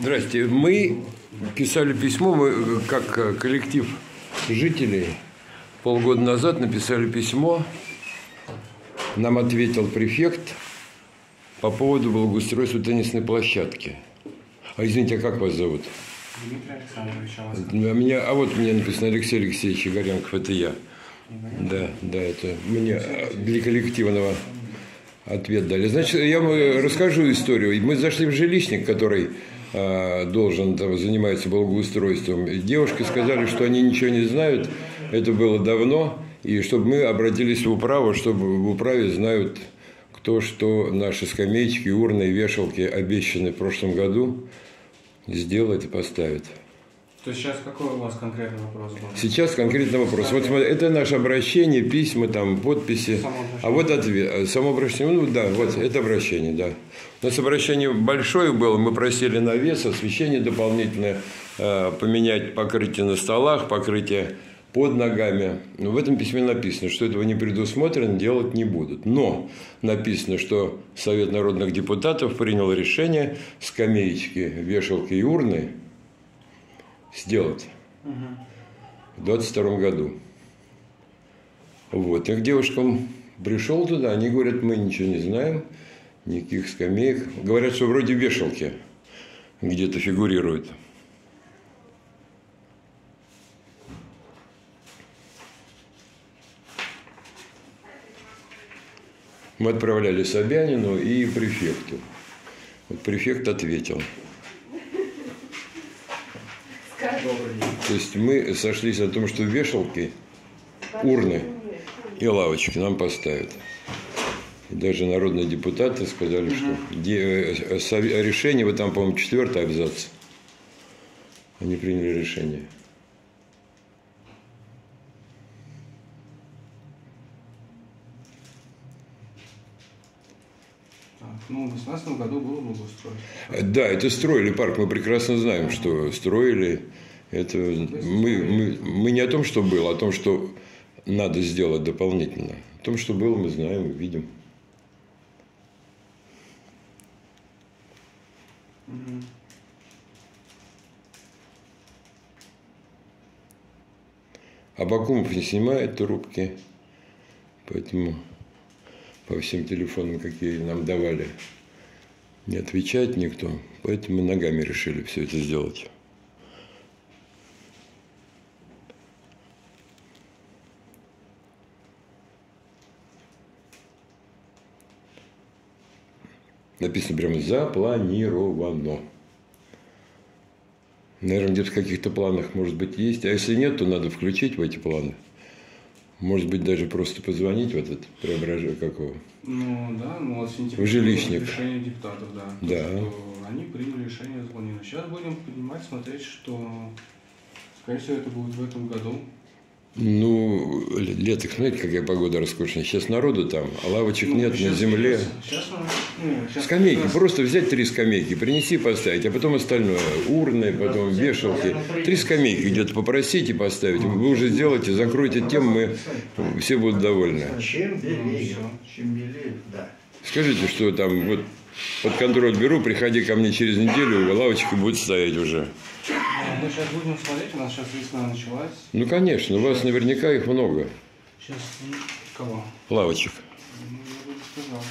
Здрасте. Мы писали письмо, мы как э, коллектив жителей полгода назад написали письмо. Нам ответил префект по поводу благоустройства теннисной площадки. А извините, а как вас зовут? Дмитрий Александрович, а вас? А, меня, а вот мне написано Алексей Алексеевич Игоренков, это я. Да, да, это мне э, для коллективного ответ дали. Значит, я вам расскажу историю. Мы зашли в жилищник, который э, должен там, заниматься благоустройством. Девушки сказали, что они ничего не знают. Это было давно. И чтобы мы обратились в управу, чтобы в управе знают, кто что наши скамеечки, урны, вешалки обещаны в прошлом году сделать и поставить. То есть сейчас какой у вас конкретный вопрос был? Сейчас конкретный вопрос. Вот смотри, это наше обращение, письма, там, подписи. А вот ответ. Само обращение, ну да, вот это обращение, да. У нас обращение большое было, мы просили навес, освещение дополнительное, э, поменять покрытие на столах, покрытие под ногами. Но в этом письме написано, что этого не предусмотрено, делать не будут. Но написано, что Совет народных депутатов принял решение скамеечки, вешалки и урны сделать в 22 году. Вот. И к девушкам пришел туда, они говорят, мы ничего не знаем, никаких скамеек. Говорят, что вроде вешалки где-то фигурируют. Мы отправляли Собянину и префекту. Вот префект ответил. То есть мы сошлись о том, что вешалки, урны и лавочки нам поставят. И даже народные депутаты сказали, что де- э, сове- решение, вот там, по-моему, четвертый абзац. Они приняли решение. Ну, в 2018 году было благоустройство. Э, Да, это строили парк, мы прекрасно знаем, что строили. Это мы, мы, мы не о том, что было, а о том, что надо сделать дополнительно. О том, что было, мы знаем, видим. Абакумов не снимает трубки, поэтому по всем телефонам, какие нам давали, не отвечает никто. Поэтому ногами решили все это сделать. Написано прямо запланировано. Наверное, где-то в каких-то планах, может быть, есть. А если нет, то надо включить в эти планы. Может быть, даже просто позвонить в этот преображение, как его. Ну, да, ну, вот сентябрь. В жилищник. Решение депутатов, да. То, Да. что они приняли решение звонили. Сейчас будем поднимать, смотреть, что, скорее всего, это будет в этом году. Ну, лето, знаете, какая погода роскошная. Сейчас народу там, а лавочек Ну, нет сейчас- на земле. Сейчас, сейчас, сейчас Скамейки, раз- просто взять три скамейки, принеси, поставить, а потом остальное. Урны, потом вешалки. Три скамейки где-то попросите поставить. Вы уже сделаете, закройте тему, мы все будут довольны. Чем белее, чем белее, да. Скажите, что там вот под контроль беру, приходи ко мне через неделю, лавочка будет стоять уже. Ну, Мы сейчас будем смотреть, у нас сейчас весна началась. Ну, конечно, у вас наверняка их много, Сейчас, ну, кого? лавочек. Ну.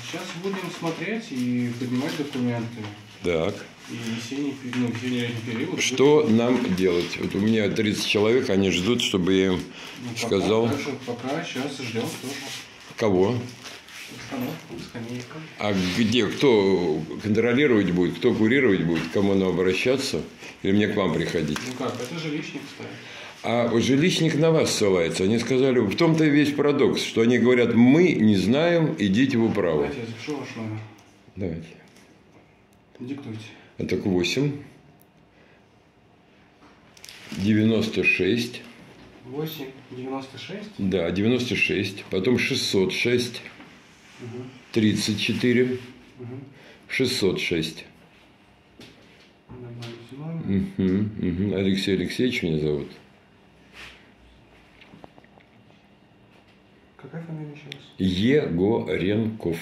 Сейчас будем смотреть и поднимать документы. Так. И весенний, ну, весенний-летний период. Что нам делать? Вот у меня 30 человек, они ждут, чтобы я им Ну, пока, сказал, даже пока сейчас ждем тоже. кого. А где, кто контролировать будет, кто курировать будет, к кому нам обращаться, или мне к вам приходить? Ну как, это же личник стоит. А жилищник на вас ссылается. Они сказали, в том-то и весь парадокс, что они говорят, мы не знаем, идите в управу. Давайте я запишу ваш номер. Давайте. Диктуйте. Это 8, 96, 8, 96. да, 96, потом 606, 34 606. Угу, угу. Алексей Алексеевич меня зовут. Какая фамилия еще раз? Егоренков.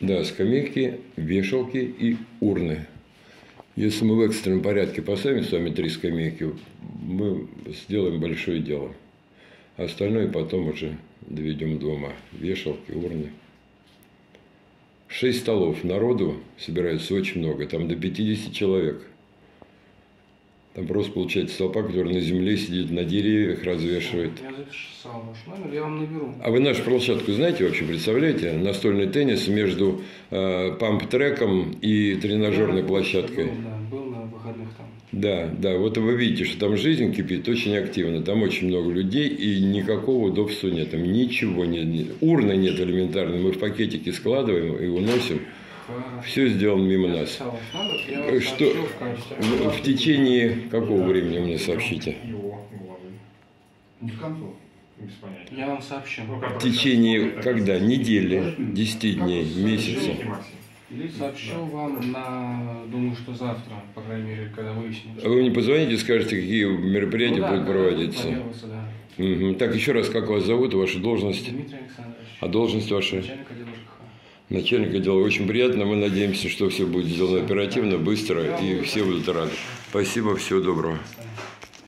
Да, скамейки, вешалки и урны. Если мы в экстренном порядке поставим с вами три скамейки, мы сделаем большое дело. Остальное потом уже доведем до ума. Вешалки, урны. Шесть столов. Народу собирается очень много. Там до 50 человек. Там просто получается толпа, которая на земле сидит, на деревьях развешивает. Я записал ваш номер, я вам наберу. А вы нашу площадку знаете вообще, представляете? Настольный теннис между э, памп-треком и тренажерной Я площадкой. Был, да, был на выходных там. Да, да, вот вы видите, что там жизнь кипит очень активно, там очень много людей и никакого удобства нет, там ничего нет, урны нет элементарно, мы в пакетики складываем и уносим. Все сделано мимо Я нас. Э, что- в. В, течение какого времени мне сообщите? Его главы. Не к концу. Без понятия. Я вам сообщу. В течение когда? Недели, 10 дней, месяца? Сообщу вам на, думаю, что завтра, по крайней мере, когда выясним. А Вы мне позвоните, скажете, какие мероприятия Ну да, будут проводиться? да. Мгм. Так, еще раз, как вас зовут, ваша должность? Дмитрий Александрович. А должность ваша? Начальник отдела ЖКХ. Начальник отдела. Очень приятно. Мы надеемся, что все будет сделано оперативно, быстро, и все будут рады. Спасибо, всего доброго.